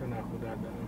تناقض هذا